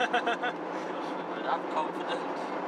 I'm confident.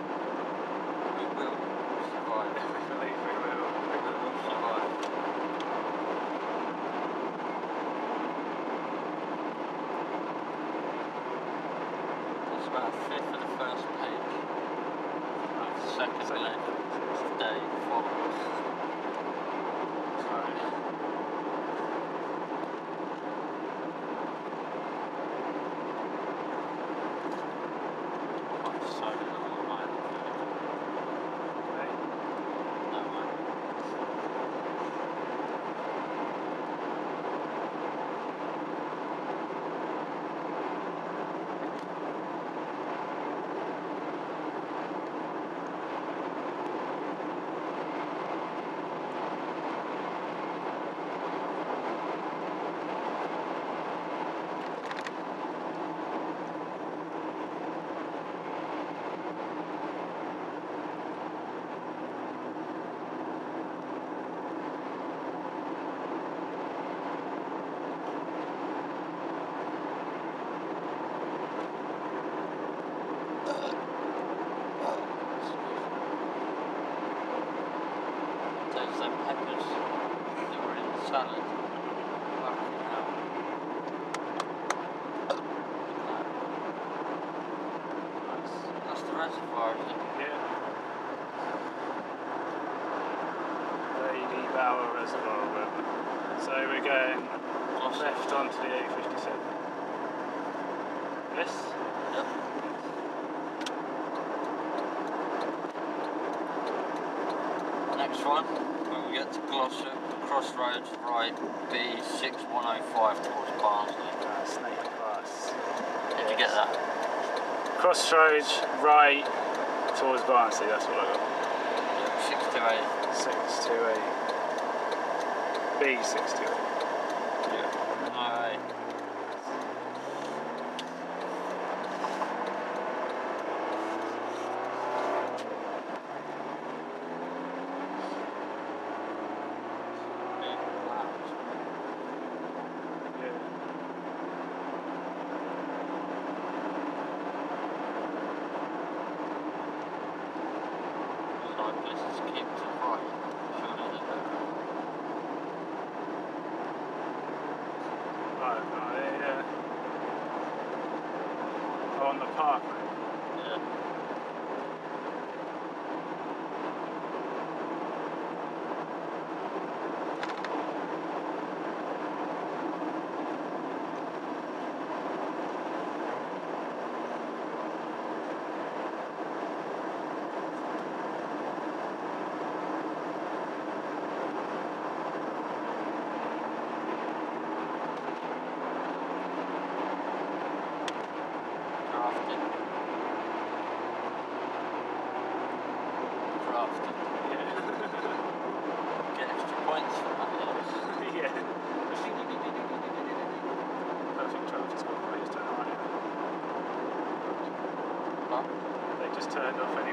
next one, we will get to Glossop, Crossroads, right B6105 towards Barnsley. That's no bus. Did yes. you get that? Crossroads, right towards Barnsley, that's what I got. Yeah, 628. 628. B628. on the top. enough.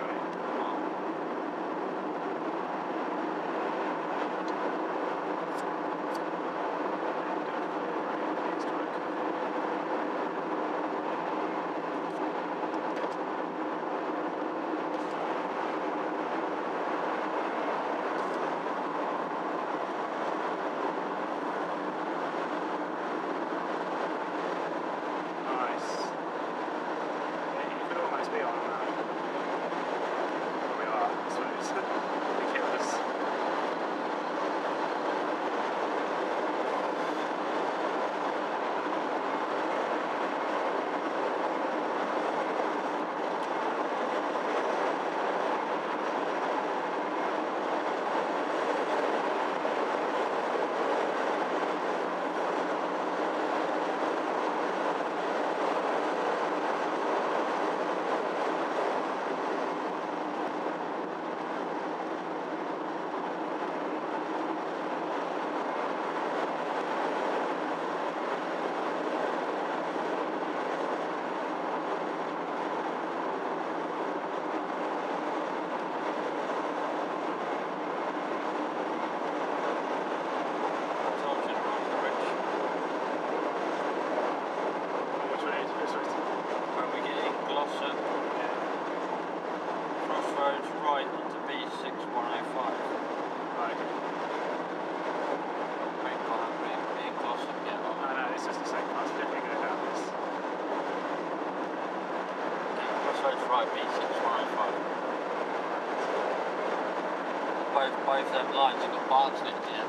that line, like a bob snake.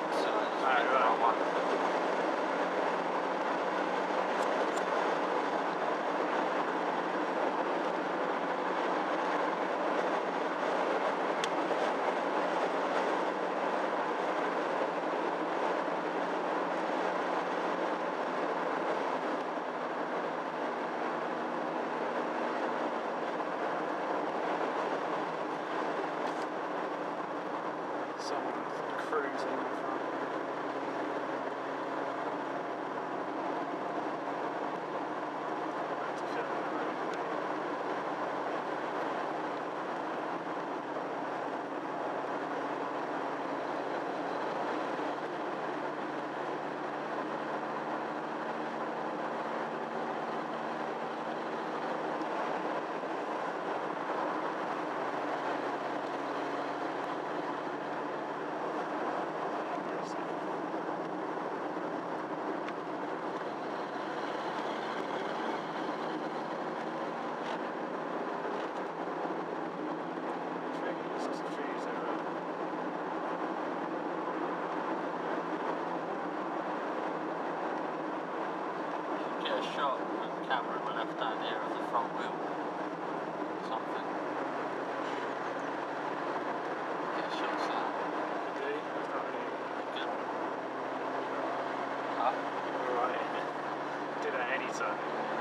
pizza.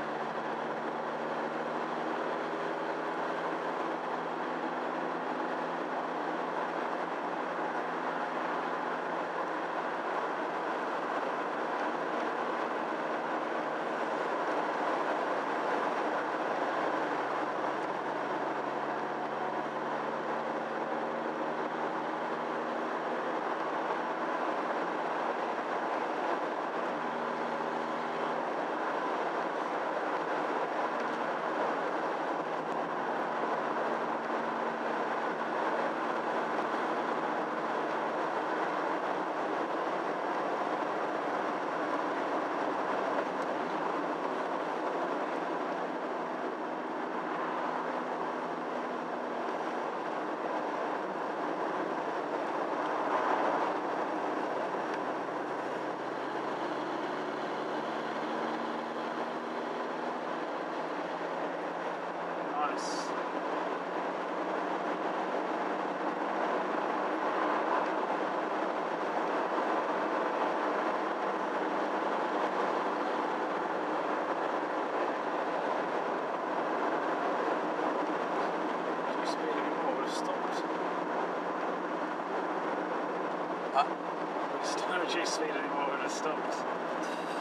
Huh? We just don't reduce speed anymore, we just stopped.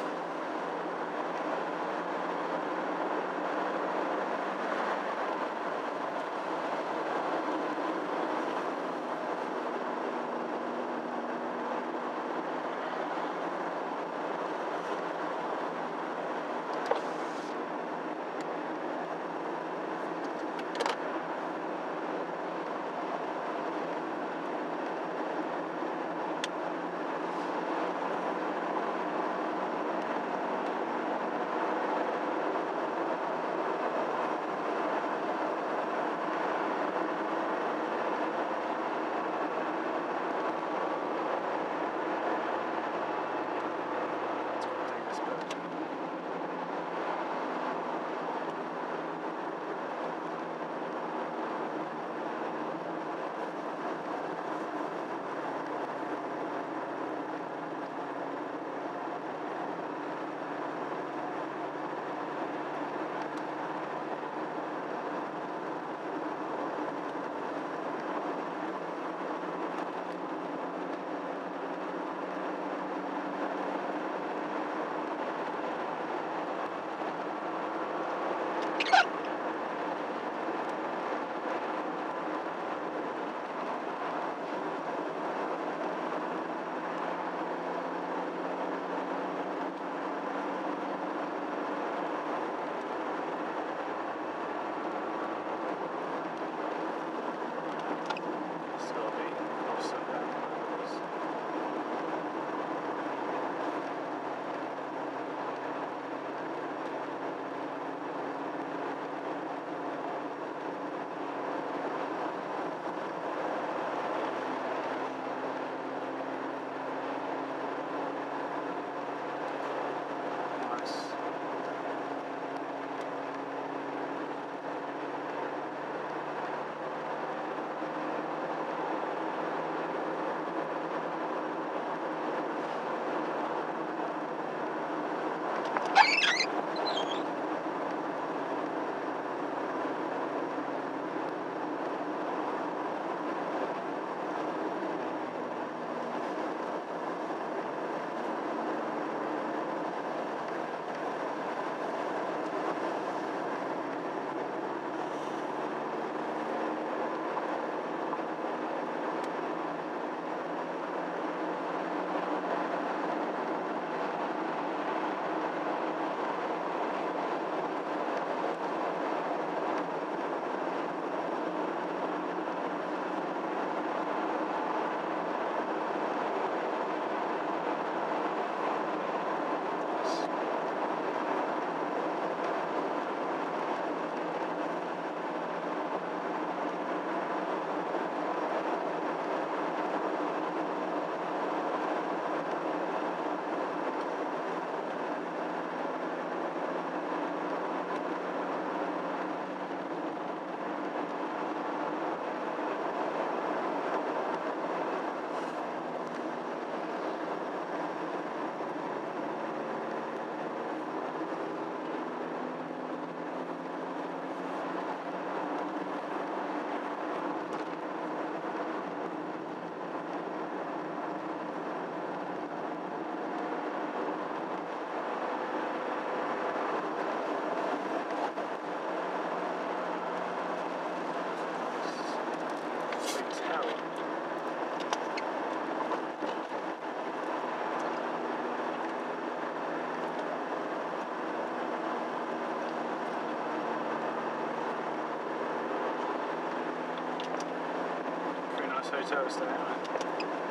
Isn't it?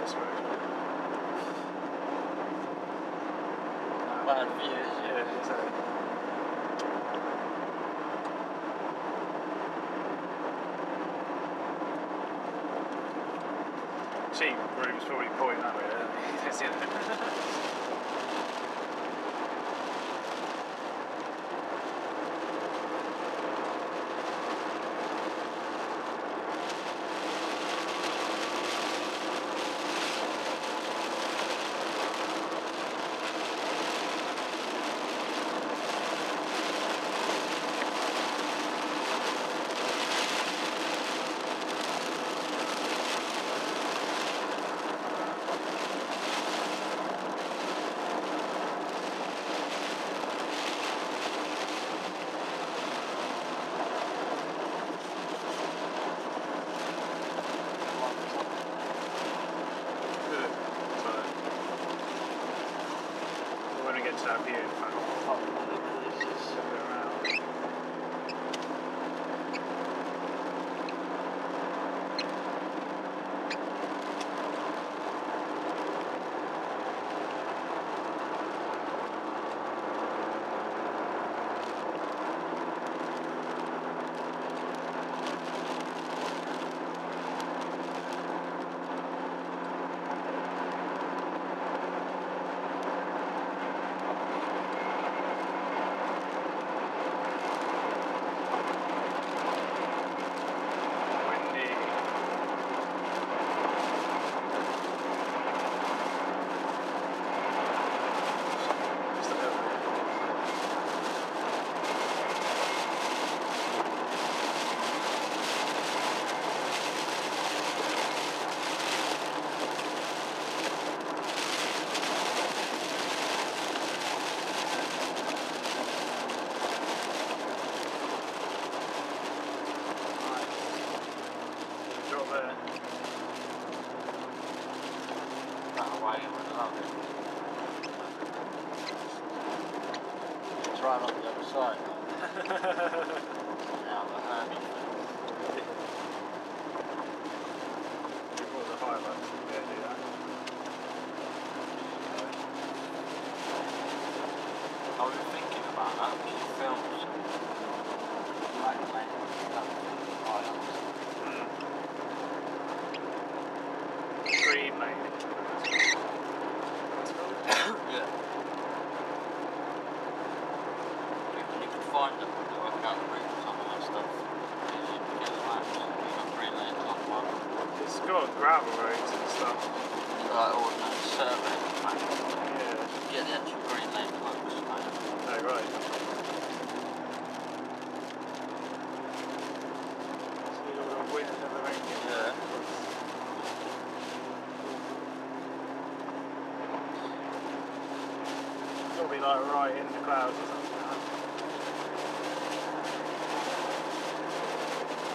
This road. Bad views, Yeah, exactly. Cheap rooms probably pointing that way también. Nice. Drop there. That way, I would love it. It's right on the other side. Now the Herbie. Before the highlights, yeah, do that. I was thinking about that. We should film some like when islands. Mm. Green Lane. That's called. yeah. You, you can find them to work out the route and some of that stuff. You should get the maps. You got green lanes on one. It's got gravel roads and stuff. Like ordnance survey map. Yeah. Yeah, the actual green lane. Like, Oh, right. See all the wind and the yeah. It'll be like right in the clouds or something. like that.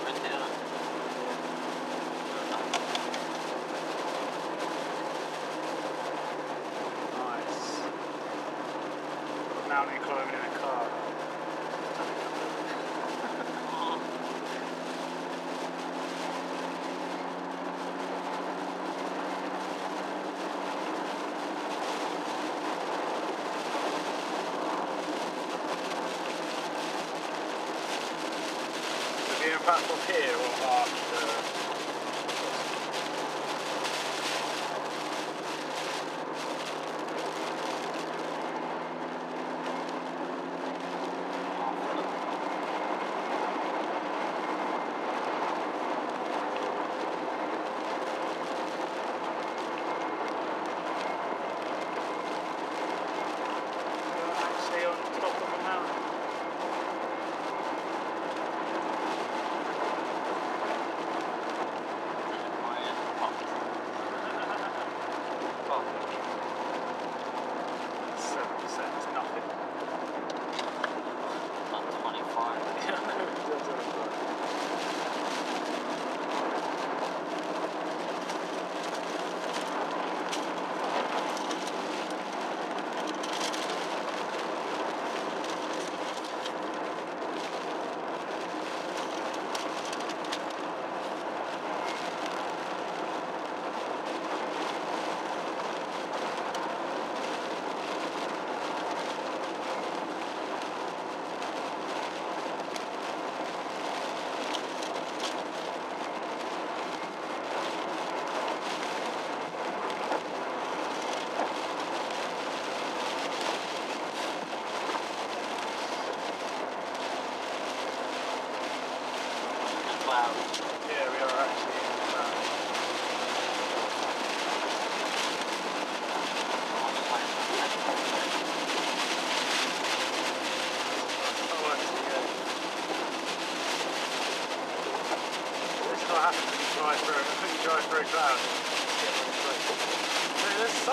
Windy, isn't it? Nice. Mountain climbing in a car. Is he in platform here or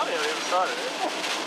funny, I never started it.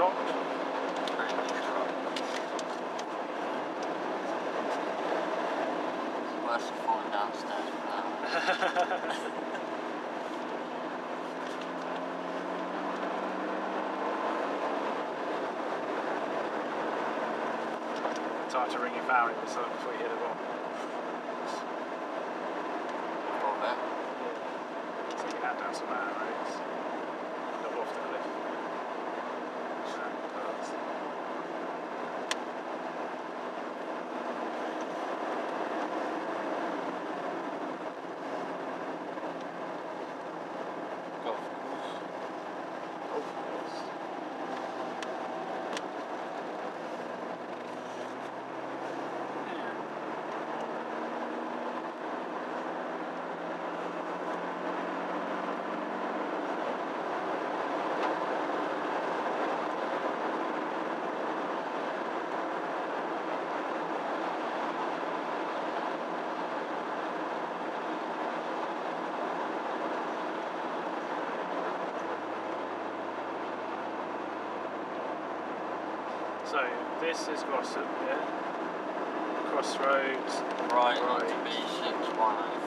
control. Worse than falling downstairs. Time to ring your phone in so before you hit a rock. This is Glossop, yeah? Crossroads. Right, right. to B6105.